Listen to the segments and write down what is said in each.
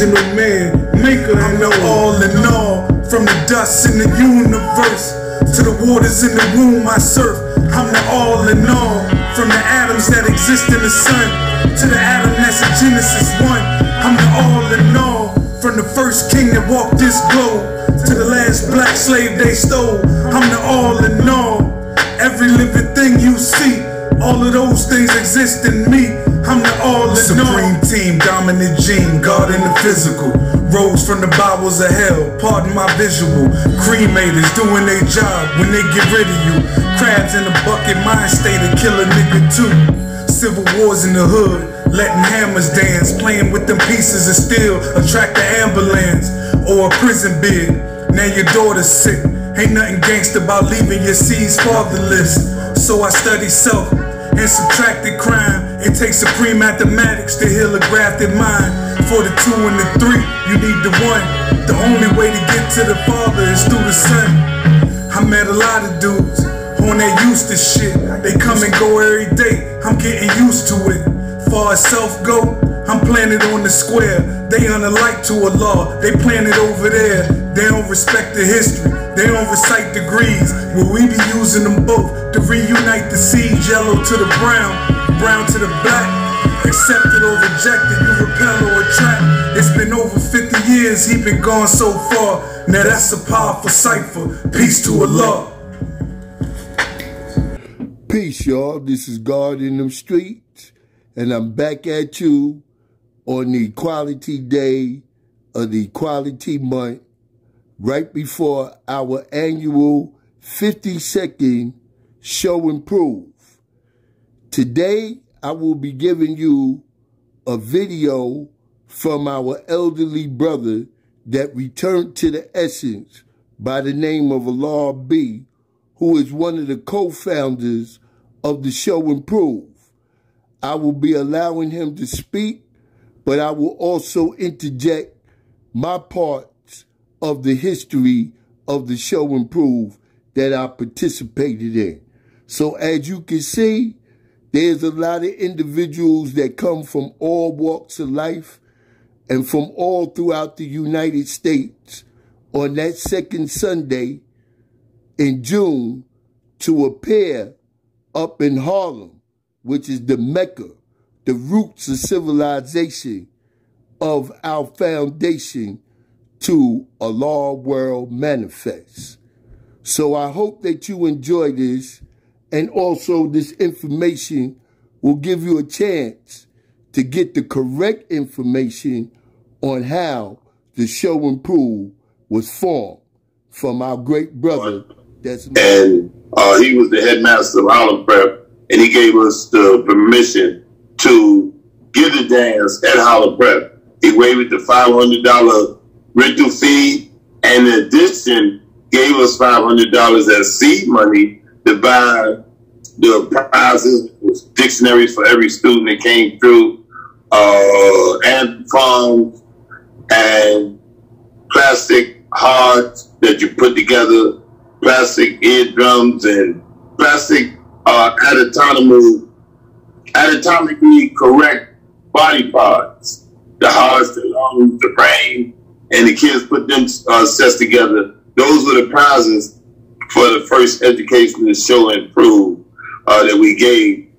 original man, maker and the all in all. From the dust in the universe to the waters in the womb I surf. I'm the all in all. From the atoms that exist in the sun to the atom that's in Genesis 1. I'm the all in all. From the first king that walked this globe to the last black slave they stole. I'm the all in all. All of those things exist in me. I'm the all in Supreme all. team, dominant gene, God in the physical. Rose from the bowels of hell, pardon my visual. Cremators doing their job when they get rid of you. Crabs in the bucket, mind state to kill a nigga too. Civil wars in the hood, letting hammers dance, playing with them pieces of steel, attract the ambulance or a prison bid. Now your daughter's sick. Ain't nothing gangsta about leaving your seeds fatherless. So I study self and subtracted crime. It takes supreme mathematics to heal a grafted mind. For the two and the three, you need the one. The only way to get to the father is through the son. I met a lot of dudes on that used to shit. They come and go every day. I'm getting used to it. Far as self go, I'm planted on the square. They unalike to a law. They planted over there. They don't respect the history. They don't recite degrees. Will we be using them both to reunite the seeds, yellow to the brown, brown to the black. Accepted or rejected, you repel or attract. It's been over 50 years, he been gone so far. Now that's a powerful cipher. Peace to Allah. Peace, y'all. This is God in them streets, and I'm back at you on the Equality Day of the Equality Month, right before our annual 52nd show and prove. Today, I will be giving you a video from our elderly brother that returned to the essence by the name of Allah B, who is one of the co-founders of the show and prove. I will be allowing him to speak, but I will also interject my parts of the history of the show and prove that I participated in. So as you can see, there's a lot of individuals that come from all walks of life and from all throughout the United States on that second Sunday in June to appear up in Harlem, which is the Mecca, the roots of civilization of our foundation to Allah World Manifest. So I hope that you enjoy this and also this information will give you a chance to get the correct information on how the show and prove was formed from our great brother. That's and uh, he was the headmaster of Harlem Prep, and he gave us the permission to give the dance at Harlem Prep. He waived the five hundred dollar rental fee, and in addition, gave us five hundred dollars as seed money to buy the prizes, dictionaries for every student that came through, uh, and phones and plastic hearts that you put together, plastic eardrums and plastic uh, anatomically, anatomically correct body parts, the hearts, the lungs, the brain, and the kids put them uh, sets together. Those were the prizes for the first education to show and prove uh, that we gave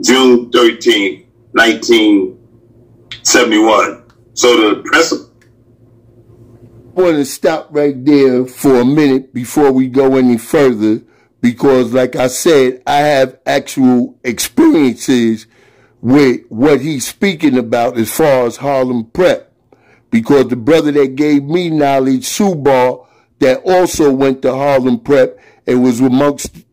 June 13, 1971. So the principal. I want to stop right there for a minute before we go any further because, like I said, I have actual experiences with what he's speaking about as far as Harlem Prep. Because the brother that gave me knowledge, Subar, that also went to Harlem Prep and was amongst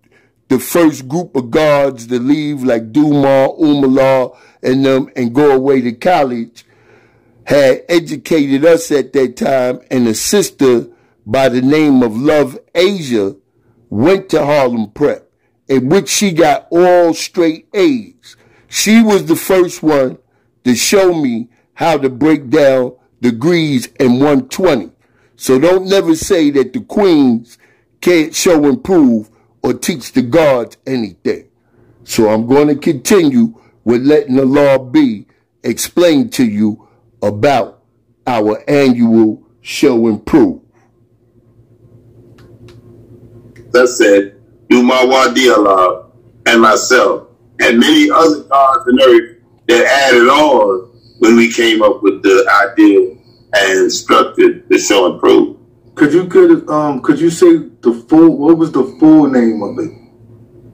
the first group of guards to leave, like Dumar, Umala, and them, and go away to college, had educated us at that time, and a sister by the name of Love Asia went to Harlem Prep, in which she got all straight A's. She was the first one to show me how to break down degrees in 120. So don't never say that the queens can't show and prove or teach the guards anything. So I'm going to continue with letting Allah B explained to you about our annual show and That said, Dumawa Dialog and myself and many other gods on earth that added on when we came up with the idea and structured the show and prove. Could you could um could you say the full what was the full name of it?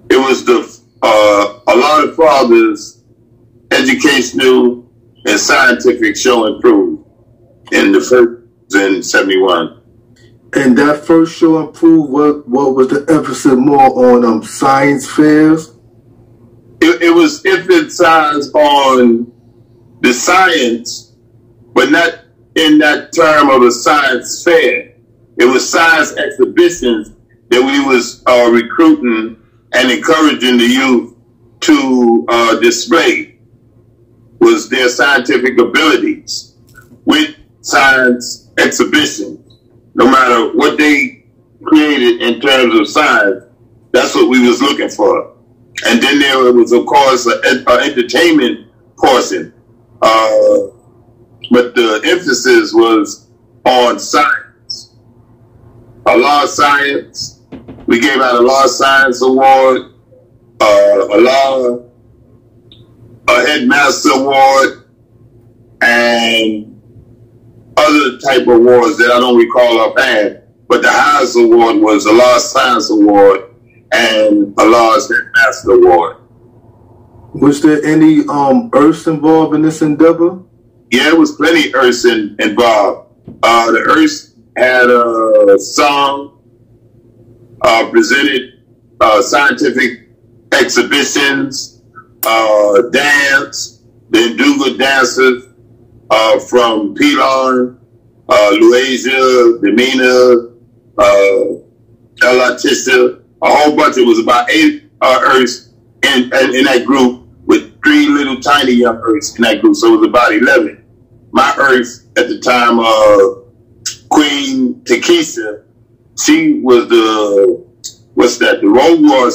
It was the uh, Allah the Father's educational and scientific show and prove in the first in seventy one. And that first show and prove what what was the emphasis more on um science fairs? It, it was emphasized on the science, but not in that term of a science fair. It was science exhibitions that we was uh, recruiting and encouraging the youth to uh, display was their scientific abilities with science exhibitions. No matter what they created in terms of science, that's what we was looking for. And then there was, of course, an entertainment portion. Uh, but the emphasis was on science. A law of science. We gave out a law of science award, uh, a law, a headmaster award, and other type of awards that I don't recall offhand. But the highest award was the law science award and a law of headmaster award. Was there any um earths involved in this endeavor? Yeah, it was plenty Earths in, involved. Uh, the Earths had a song, uh, presented uh, scientific exhibitions, uh, dance, the Nduga dancers uh, from Pelon, uh, Luasia, Demina, uh, Elatisha, a whole bunch. It was about eight uh, Earths in, in, in that group with three little tiny young Earths in that group. So it was about 11 my earth at the time, uh, Queen Takesha, she was the, what's that, the Roll War.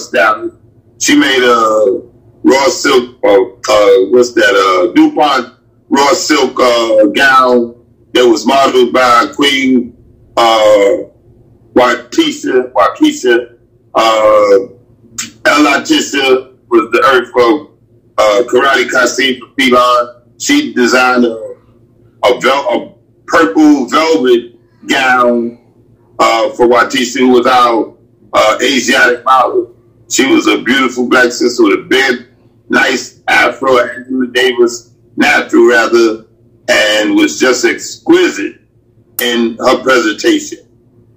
She made a raw silk, uh, uh, what's that, uh, DuPont raw silk uh, gown that was modeled by Queen uh, Waukesha, Waukesha, uh, Elatisha was the earth for uh, Karate Kasim for Pelon. She designed a a, vel- a purple velvet gown uh, for Watisha, our uh, Asiatic model. She was a beautiful black sister with a big, nice afro, Angela Davis, natural rather, and was just exquisite in her presentation.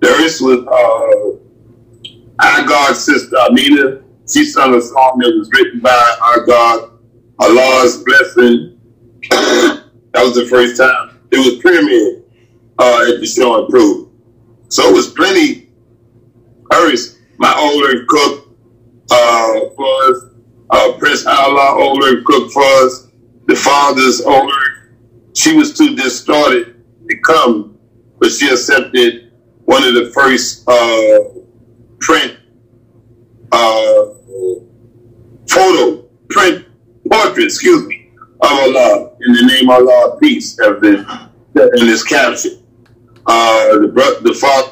Rest was uh, our God sister, Amina. She sung a song that was written by our God, Allah's blessing. that was the first time it was premiered uh, at the show and prove. So it was plenty. Earth, my older cook uh, for us. Uh, Prince Allah older cook for us. The father's older. She was too distorted to come, but she accepted one of the first uh, print uh, photo print portrait, excuse me, of Allah, in the name of Allah, peace, have been in this caption. Uh, the, the father.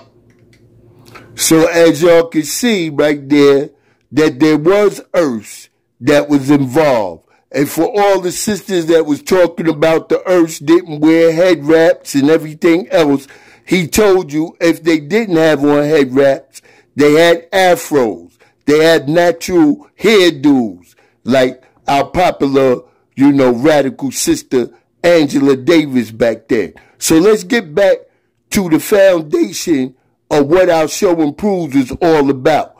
So as y'all can see right there, that there was Earth that was involved. And for all the sisters that was talking about the Earths didn't wear head wraps and everything else, he told you if they didn't have on head wraps, they had afros. They had natural hairdos, like our popular you know, radical sister Angela Davis back then. So let's get back to the foundation of what our show and proves is all about.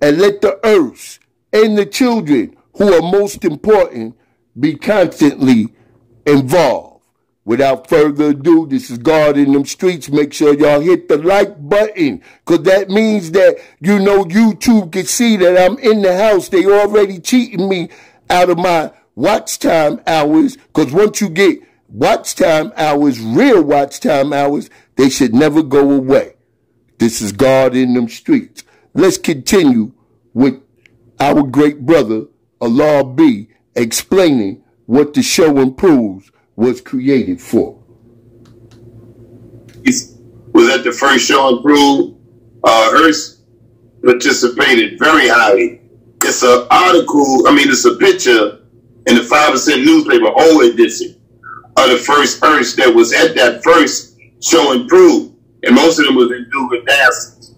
And let the earths and the children who are most important be constantly involved. Without further ado, this is God in them streets. Make sure y'all hit the like button because that means that, you know, YouTube can see that I'm in the house. They already cheating me out of my watch time hours, because once you get watch time hours, real watch time hours, they should never go away. This is God in them streets. Let's continue with our great brother, Allah B, explaining what the show and proves was created for. was at the first show and prove. Uh, Earths participated very highly. It's an article, I mean, it's a picture in the 5% newspaper, whole edition of the first Earths that was at that first show and prove. And most of them was in Dugan dancers.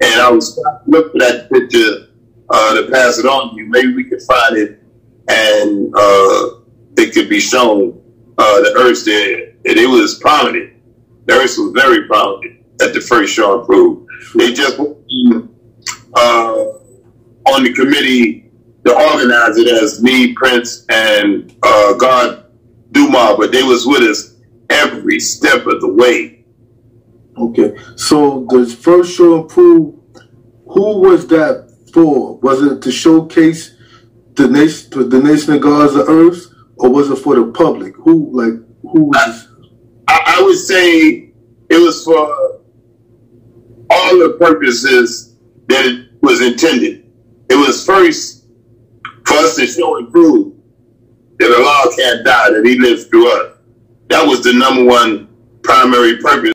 And I was looking for that picture uh, to pass it on to you. Maybe we could find it and uh, it could be shown uh, the Earths there. And it was prominent. The Earths was very prominent at the first show and prove. They just uh, on the committee to organize it as me, Prince, and uh, God Dumas, but they was with us every step of the way. Okay, so the first show and prove, who was that for? Was it to showcase the nation, the nation of gods of earth, or was it for the public? Who, like, who was? I, I would say it was for all the purposes that it was intended. It was first for us to show and prove that Allah can't die, that He lives through us. That was the number one primary purpose.